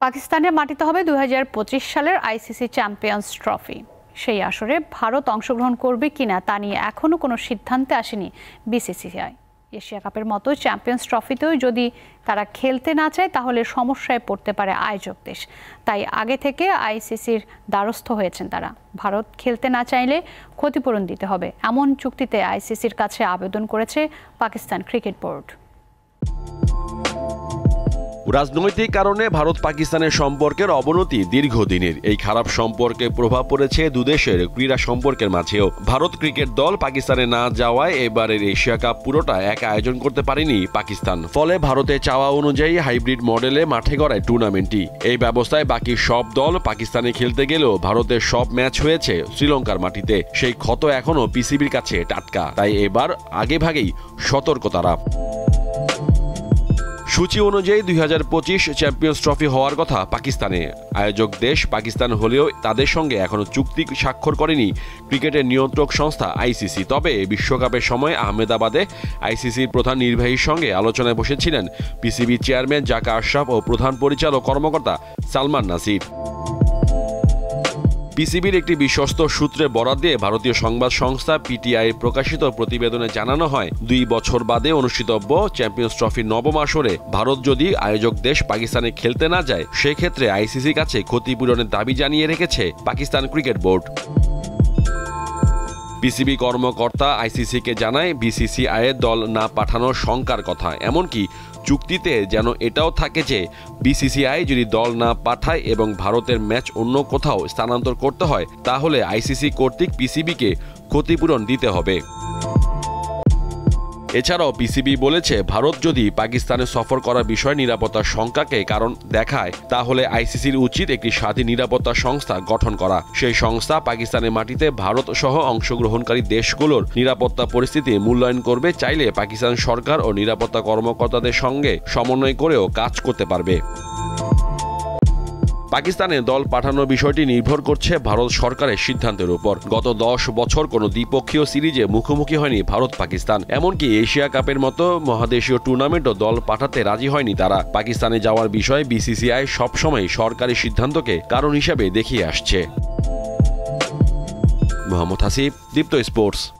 পাকিস্তানের মাটিতে হবে দু হাজার পঁচিশ সালের আইসিসি চ্যাম্পিয়ন্স ট্রফি। সেই আসরে ভারত অংশগ্রহণ করবে কিনা তা নিয়ে এখনও কোনো সিদ্ধান্তে আসেনি বিসিসিআই। এশিয়া কাপের মতো চ্যাম্পিয়ন্স ট্রফিতেও যদি তারা খেলতে না চায়, তাহলে সমস্যায় পড়তে পারে আয়োজক দেশ। তাই আগে থেকে আইসিসির দ্বারস্থ হয়েছেন তারা। ভারত খেলতে না চাইলে ক্ষতিপূরণ দিতে হবে। এমন চুক্তিতে আইসিসির কাছে আবেদন করেছে পাকিস্তান ক্রিকেট বোর্ড। রাজনৈতিক কারণে ভারত পাকিস্তানের সম্পর্কের অবনতি দীর্ঘদিনের। এই খারাপ সম্পর্কে প্রভাব পড়েছে দুদেশের ক্রীড়া সম্পর্কের মাঝেও। ভারত ক্রিকেট দল পাকিস্তানে না যাওয়ায় এবারের এশিয়া কাপ পুরোটা এক আয়োজন করতে পারেনি পাকিস্তান। ফলে ভারতে চাওয়া অনুযায়ী হাইব্রিড মডেলে মাঠে গড়ায় টুর্নামেন্টটি। এই ব্যবস্থায় বাকি সব দল পাকিস্তানে খেলতে গেলেও ভারতের সব ম্যাচ হয়েছে শ্রীলঙ্কার মাটিতে। সেই ক্ষত এখনও পিসিবির কাছে টাটকা। তাই এবার আগে ভাগেই সতর্ক তারা। সূচি অনুযায়ী দুই হাজার পঁচিশ চ্যাম্পিয়ন্স ট্রফি হওয়ার কথা পাকিস্তানে। আয়োজক দেশ পাকিস্তান হলেও তাদের সঙ্গে এখনও চুক্তি স্বাক্ষর করেনি ক্রিকেটের নিয়ন্ত্রক সংস্থা আইসিসি। তবে বিশ্বকাপের সময় আহমেদাবাদে আইসিসির প্রধান নির্বাহীর সঙ্গে আলোচনায় বসেছিলেন পিসিবি চেয়ারম্যান জাকা আশরাফ ও প্রধান পরিচালক কর্মকর্তা সালমান নাসির। পিসিবির একটি বিশ্বস্ত সূত্রে বরাদ দিয়ে ভারতীয় সংবাদ সংস্থা পিটিআই প্রকাশিত প্রতিবেদনে জানানো হয়, দুই বছর বাদে অনুষ্ঠিতব্য চ্যাম্পিয়ন্স ট্রফির নবম আসরে ভারত যদি আয়োজক দেশ পাকিস্তানে খেলতে না যায়, সেক্ষেত্রে আইসিসির কাছে ক্ষতিপূরণের দাবি জানিয়ে রেখেছে পাকিস্তান ক্রিকেট বোর্ড। বিসিবি কর্মকর্তা আইসিসিকে জানায় বিসিসিআইয়ের দল না পাঠানোর শঙ্কার কথা। এমনকি চুক্তিতে যেন এটাও থাকে যে, বিসিসিআই যদি দল না পাঠায় এবং ভারতের ম্যাচ অন্য কোথাও স্থানান্তর করতে হয়, তাহলে আইসিসি কর্তৃক পিসিবিকে ক্ষতিপূরণ দিতে হবে। এছাড়াও পিসিবি বলেছে, ভারত যদি পাকিস্তানে সফর করার বিষয়ে নিরাপত্তার শঙ্কাকে কারণ দেখায়, তাহলে আইসিসির উচিত একটি স্বাধীন নিরাপত্তা সংস্থা গঠন করা। সেই সংস্থা পাকিস্তানের মাটিতে ভারত সহ অংশগ্রহণকারী দেশগুলোর নিরাপত্তা পরিস্থিতি মূল্যায়ন করবে, চাইলে পাকিস্তান সরকার ও নিরাপত্তা কর্মকর্তাদের সঙ্গে সমন্বয় করেও কাজ করতে পারবে। পাকিস্তানে দল পাঠানোর বিষয়টি নির্ভর করছে ভারত সরকারের সিদ্ধান্তের উপর। গত দশ বছর কোনো দ্বিপক্ষীয় সিরিজে মুখোমুখি হয়নি ভারত পাকিস্তান। এমনকি এশিয়া কাপের মতো মহাদেশীয় টুর্নামেন্টও দল পাঠাতে রাজি হয়নি তারা। পাকিস্তানে যাওয়ার বিষয়ে বিসিসিআই সবসময় সরকারি সিদ্ধান্তকে কারণ হিসেবে দেখিয়ে আসছে। মোহাম্মদ হাসিব, দীপ্ত স্পোর্টস।